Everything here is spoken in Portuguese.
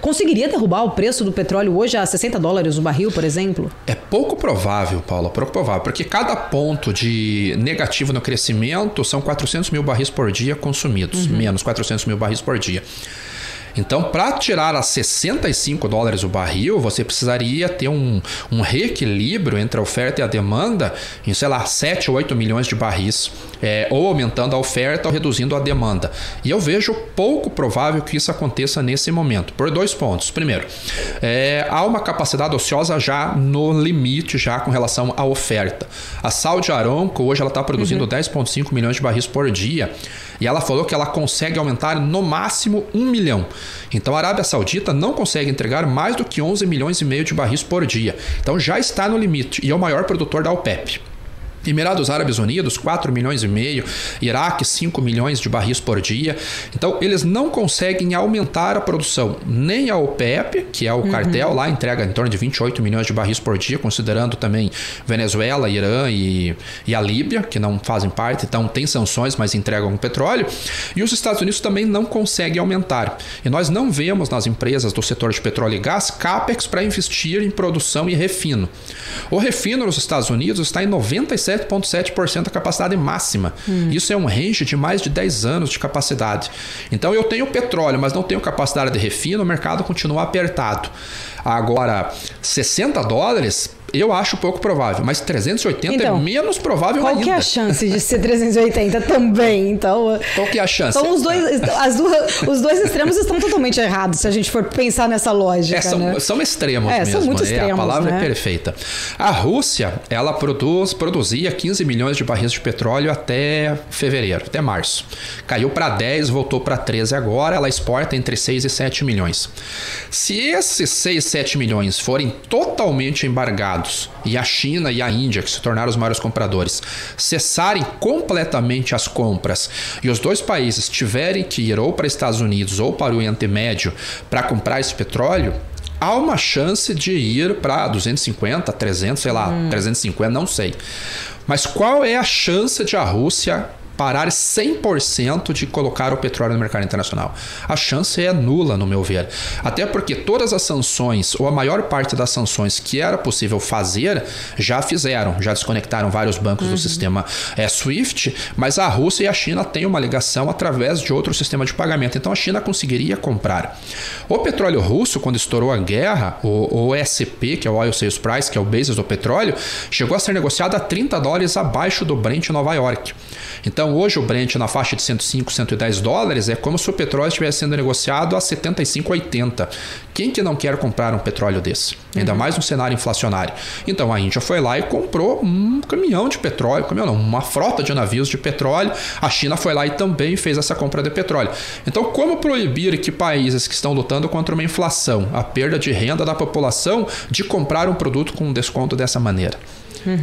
conseguiria derrubar o preço do petróleo hoje a 60 dólares o barril, por exemplo? É pouco provável, Paula, pouco provável, porque cada ponto de negativo no crescimento são 400 mil barris por dia consumidos, uhum. menos 400 mil barris por dia. Então, para tirar a 65 dólares o barril, você precisaria ter um, um reequilíbrio entre a oferta e a demanda em, sei lá, 7 ou 8 milhões de barris, é, ou aumentando a oferta ou reduzindo a demanda. E eu vejo pouco provável que isso aconteça nesse momento, por dois pontos. Primeiro, é, há uma capacidade ociosa já no limite, já com relação à oferta. A Saudi Aramco hoje ela está produzindo uhum. 10,5 milhões de barris por dia. E ela falou que ela consegue aumentar no máximo um milhão. Então a Arábia Saudita não consegue entregar mais do que 11 milhões e meio de barris por dia. Então já está no limite e é o maior produtor da OPEP. Emirados Árabes Unidos, 4 milhões e meio, Iraque, 5 milhões de barris por dia. Então, eles não conseguem aumentar a produção. Nem a OPEP, que é o uhum. cartel lá, entrega em torno de 28 milhões de barris por dia, considerando também Venezuela, Irã e, e a Líbia, que não fazem parte, então tem sanções, mas entregam petróleo. E os Estados Unidos também não conseguem aumentar. E nós não vemos nas empresas do setor de petróleo e gás CAPEX para investir em produção e refino. O refino nos Estados Unidos está em 97 17,7% da capacidade máxima. Hum. Isso é um range de mais de 10 anos de capacidade. Então eu tenho petróleo, mas não tenho capacidade de refino, o mercado continua apertado. Agora, 60 dólares eu acho pouco provável, mas 380 é então, é menos provável qual ainda. Qual que é a chance de ser 380 também? Então, qual que é a chance? Então os dois, as duas, os dois extremos estão totalmente errados se a gente for pensar nessa lógica. É, são, né? são extremos é, mesmo. São muito né? extremos, a palavra né? é perfeita. A Rússia, ela produz, produzia 15 milhões de barris de petróleo até fevereiro, até março. Caiu para 10, voltou para 13 agora. Ela exporta entre 6 e 7 milhões. Se esses 6, 7 milhões forem totalmente embargados e a China e a Índia, que se tornaram os maiores compradores, cessarem completamente as compras e os dois países tiverem que ir ou para Estados Unidos ou para o Oriente Médio para comprar esse petróleo, há uma chance de ir para 250, 300, sei lá, hum. 350, não sei. Mas qual é a chance de a Rússia parar 100% de colocar o petróleo no mercado internacional. A chance é nula, no meu ver. Até porque todas as sanções, ou a maior parte das sanções que era possível fazer, já fizeram. Já desconectaram vários bancos uhum. do sistema é, SWIFT, mas a Rússia e a China têm uma ligação através de outro sistema de pagamento. Então a China conseguiria comprar. O petróleo russo, quando estourou a guerra, o, o SP, que é o Oil Sales Price, que é o basis do petróleo, chegou a ser negociado a 30 dólares abaixo do Brent em Nova York. Então hoje o Brent na faixa de 105, 110 dólares é como se o petróleo estivesse sendo negociado a 75, 80. Quem que não quer comprar um petróleo desse? Ainda uhum. mais no cenário inflacionário. Então a Índia foi lá e comprou um caminhão de petróleo, caminhão não, uma frota de navios de petróleo. A China foi lá e também fez essa compra de petróleo. Então como proibir que países que estão lutando contra uma inflação, a perda de renda da população, de comprar um produto com um desconto dessa maneira? Uhum.